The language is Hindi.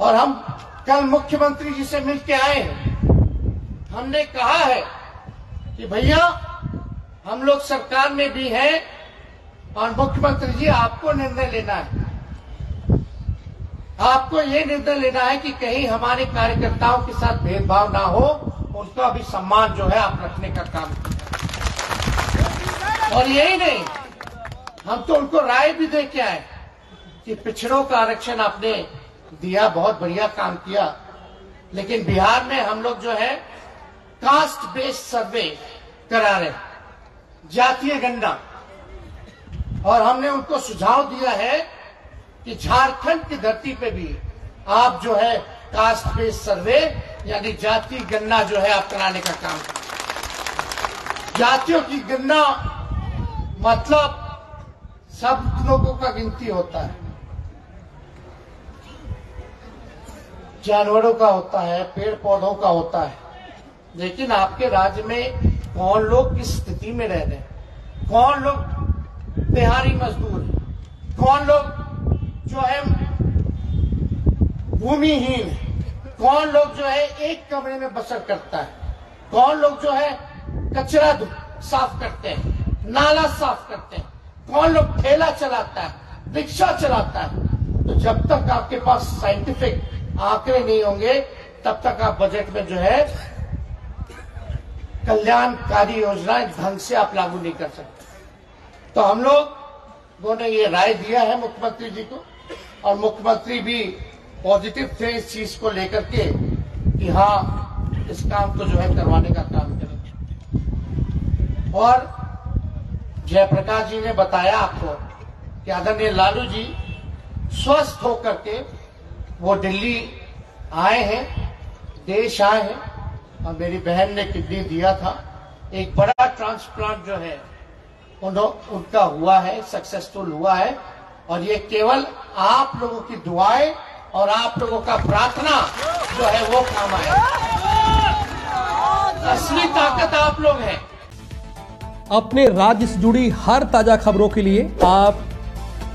और हम कल मुख्यमंत्री जी से मिलके आए हैं। हमने कहा है कि भैया, हम लोग सरकार में भी हैं और मुख्यमंत्री जी, आपको निर्णय लेना है। आपको ये निर्णय लेना है कि कहीं हमारे कार्यकर्ताओं के साथ भेदभाव ना हो उनका भी सम्मान जो है आप रखने का काम और यही नहीं, हम तो उनको राय भी दे के आए कि पिछड़ों का आरक्षण आपने दिया, बहुत बढ़िया काम किया। लेकिन बिहार में हम लोग जो है कास्ट बेस्ड सर्वे करा रहे जातीय गणना और हमने उनको सुझाव दिया है कि झारखंड की धरती पे भी आप जो है कास्ट बेस्ड सर्वे यानी जाति गणना जो है, आप कराने का काम। जातियों की गणना मतलब सब लोगों का गिनती होता है। जानवरों का होता है पेड़ पौधों का होता है। लेकिन आपके राज्य में कौन लोग किस स्थिति में रह रहे हैं? कौन लोग बिहारी मजदूर हैं? कौन लोग जो है भूमिहीन है? कौन लोग जो है एक कमरे में बसर करता है? कौन लोग जो है कचरा साफ़ करते हैं? नाला साफ़ करते हैं? कौन लोग ठेला चलाता है? रिक्शा चलाता है? तो जब तक आपके पास साइंटिफिक आंकड़े नहीं होंगे। तब तक आप बजट में जो है, कल्याणकारी योजनाएँ ढंग से आप लागू नहीं कर सकते। तो हम लोगों ने ये राय दिया है मुख्यमंत्री जी को, और मुख्यमंत्री भी पॉजिटिव थे इस चीज़ को लेकर के कि हाँ इस काम को जो है करवाने का काम करें। और जयप्रकाश जी ने बताया आपको कि आदरणीय लालू जी, स्वस्थ होकर के वो दिल्ली आए हैं, देश आए हैं, और मेरी बहन ने किडनी दिया था। एक बड़ा ट्रांसप्लांट जो है उनका हुआ है, सक्सेसफुल हुआ है, और ये केवल आप लोगों की दुआएँ और आप लोगों का प्रार्थना जो है, वो काम आए। असली ताकत आप लोग हैं। अपने राज्य से जुड़ी हर ताज़ा खबरों के लिए आप